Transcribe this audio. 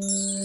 Mm-hmm.